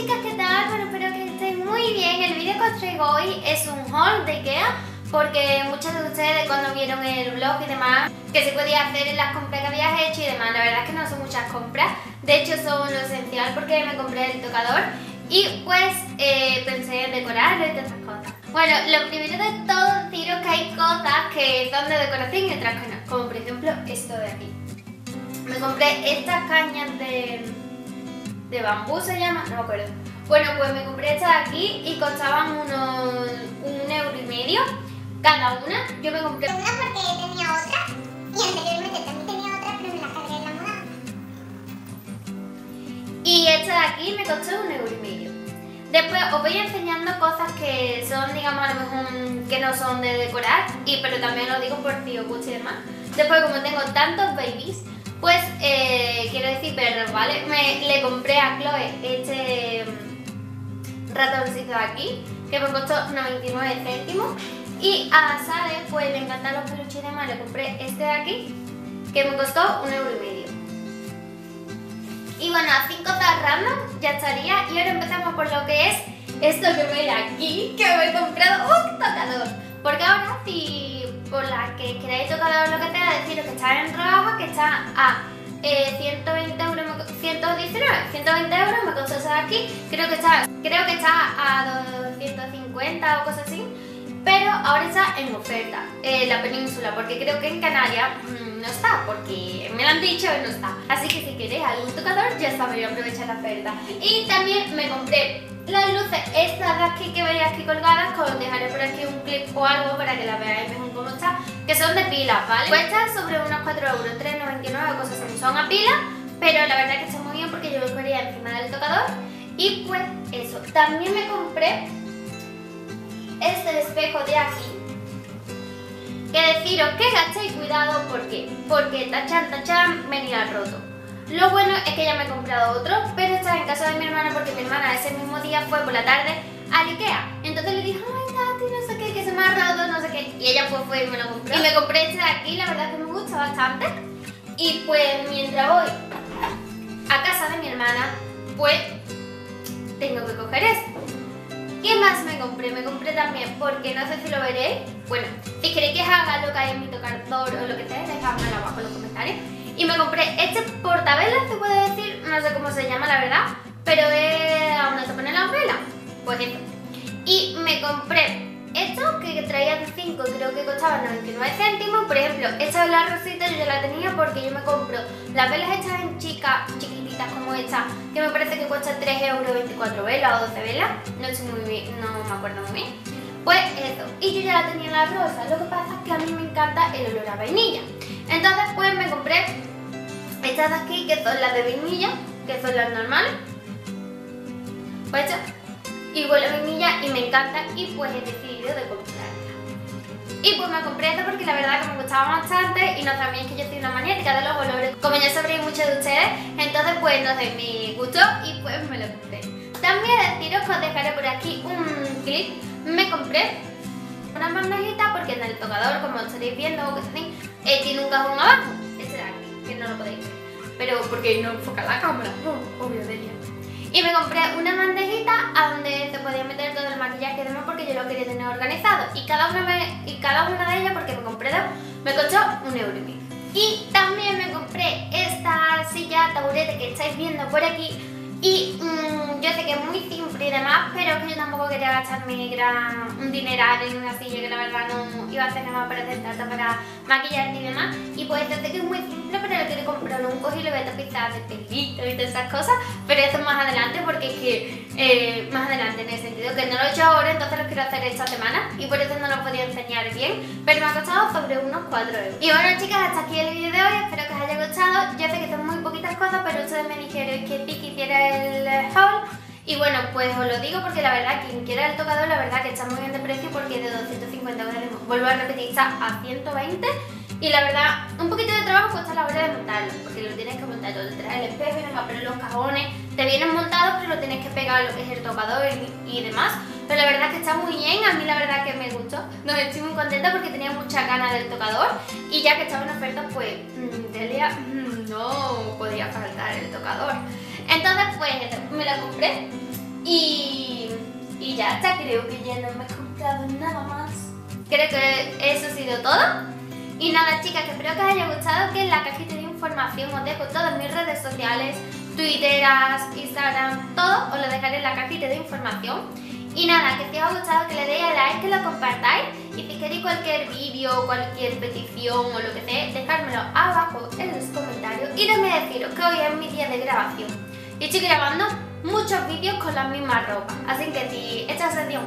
chicas, ¿qué tal? Bueno, espero que estéis muy bien. El vídeo que os traigo hoy es un haul de Ikea porque muchos de ustedes cuando vieron el blog y demás que se podía hacer en las compras que habías hecho y demás, la verdad es que no son muchas compras, de hecho son lo esencial porque me compré el tocador y pues eh, pensé en decorarlo y todas esas cosas. Bueno, lo primero de todo deciros que hay cosas que son de decoración y otras que no, como por ejemplo esto de aquí. Me compré estas cañas de de bambú se llama, no me acuerdo. Bueno, pues me compré esta de aquí y costaban unos un euro y medio cada una. Yo me compré una porque tenía otra y anteriormente también tenía otra, pero me la cargué en la mudanza. Y esta de aquí me costó un euro y medio. Después os voy enseñando cosas que son, digamos, a lo mejor que no son de decorar, y, pero también lo digo por tío Gucci y demás. Después, como tengo tantos babies, pues eh, perros, ¿vale? Me, le compré a Chloe este mm, ratoncito de aquí, que me costó 99 céntimos. Y a Sade, pues le encantan los peluches y demás, le compré este de aquí, que me costó un euro y medio. Y bueno, así cosas random ya estaría. Y ahora empezamos por lo que es esto que veis aquí, que me he comprado un tocador. Porque ahora si por la que queráis tocador lo que sea, deciros que está en rojo, que está a eh, 120 euros, 119, 120 euros me costó esa de aquí, creo que está, creo que está a 250 o cosas así, pero ahora está en oferta en la península, porque creo que en Canarias mmm, no está, porque me lo han dicho y no está. Así que si queréis algún tocador, ya sabéis aprovechar la oferta. Y también me compré las luces estas de aquí que veis aquí colgadas, os dejaré por aquí un clip o algo para que las veáis mejor cómo está, que son de pilas, ¿vale? Cuestan sobre unos 4 euros, 3,99 o cosas así, son a pila, pero la verdad que está muy bien porque yo lo quería encima del tocador. Y pues eso, también me compré este espejo de aquí, que deciros que gastéis cuidado, ¿por qué? Porque tachan, tachan, venía roto. Lo bueno es que ya me he comprado otro, pero está en casa de mi hermana porque mi hermana ese mismo día fue por la tarde al Ikea. Entonces le dije, ay Tati, no sé qué, que se me ha roto, no sé qué. Y ella pues fue y me lo compró. Y me compré este de aquí, la verdad que me gusta bastante. Y pues mientras voy a casa de mi hermana, pues tengo que coger este. ¿Qué más me compré? Me compré también, porque no sé si lo veréis. Bueno, si queréis que haga lo que hay en mi tocador o lo que sea, dejadmelo abajo en los comentarios. Y me compré este portavelas, se puede decir, no sé cómo se llama la verdad, pero es donde se pone la vela. Pues esto. Y me compré esto que traía de 5 creo que costaba 99 céntimos. Por ejemplo, esta de la rosita yo la tenía porque yo me compro las velas hechas en chicas, chiquititas como esta, que me parece que cuesta 3 euros 24 velas o 12 velas. No sé muy bien, no me acuerdo muy bien. Pues eso, y yo ya la tenía en la rosa. Lo que pasa es que a mí me encanta el olor a vainilla. Entonces pues me compré estas de aquí que son las de vainilla, que son las normales. Pues estas. Y huele a vainilla y me encanta y pues he decidido de comprarla. Y pues me compré esta porque la verdad que me gustaba bastante y no también es que yo soy una maniática de los olores. Como ya sabréis muchos de ustedes, entonces pues no sé, me gustó y pues me lo compré. También deciros que os dejaré por aquí un clip. Me compré una bandejita porque en el tocador, como estaréis viendo que tenéis, eh, tiene un cajón abajo. Este de aquí, que no lo podéis ver. Pero porque no enfoca la cámara, oh, obvio, Delia. Y me compré una bandejita a donde se podía meter todo el maquillaje y demás porque yo lo quería tener organizado. Y cada una, me, y cada una de ellas, porque me compré dos, me costó un euro y medio. Y también me compré esta silla taburete que estáis viendo por aquí. Y mmm, yo sé que es muy simple y demás, pero que yo tampoco quería gastarme gran, un dineral en una silla que la verdad no iba a hacer nada más para sentarse para maquillar y demás. Y pues yo sé que es muy simple, pero le quiero comprar un coge y le voy a tapizar de pelito y todas esas cosas. Pero esto es más adelante porque es que, eh, más adelante en el sentido que no lo he hecho ahora, entonces lo quiero hacer esta semana y por eso no lo podía enseñar bien. Pero me ha costado sobre unos 4 euros. Y bueno chicas, hasta aquí el vídeo de hoy, espero que os haya gustado. Yo sé que son muy poquitas cosas, pero ustedes me dijeron que Piki hiciera el haul. Y bueno, pues os lo digo porque la verdad, quien quiera el tocador, la verdad que está muy bien de precio porque de 250 euros, vuelvo a repetir, está a 120 y la verdad, un poquito de trabajo cuesta la hora de montarlo, porque lo tienes que montar todo, te traes el espejo, que poner los cajones, te vienen montados, pero lo tienes que pegar lo que es el tocador y, y, demás. Pero la verdad que está muy bien, a mí la verdad que me gustó, no estoy muy contenta porque tenía mucha ganas del tocador y ya que estaba en oferta, pues mmm, no podía faltar el tocador. Entonces pues me la compré Y, y ya está, creo que ya no me he comprado nada más. Creo que eso ha sido todo. Y nada chicas, que espero que os haya gustado, que en la cajita de información os dejo todas mis redes sociales, Twitteras, Instagram, todo os lo dejaré en la cajita de información. Y nada, que si os ha gustado que le deis a like, que lo compartáis queréis cualquier vídeo, cualquier petición o lo que sea, dejármelo abajo en los comentarios y déjame deciros que hoy es mi día de grabación. Y estoy grabando muchos vídeos con la misma ropa, así que si esta sesión,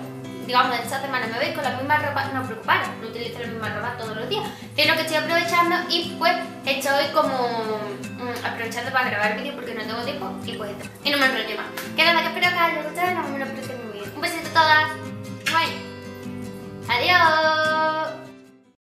digamos esta semana me veis con la misma ropa, no os preocupéis, no utilizo la misma ropa todos los días, sino que estoy aprovechando y pues estoy como mm, aprovechando para grabar vídeos porque no tengo tiempo y pues esto, y no me enrollo más. Que nada, que espero que os haya gustado y nos vemos en el próximo vídeo. Un besito a todas. Bye. Adiós.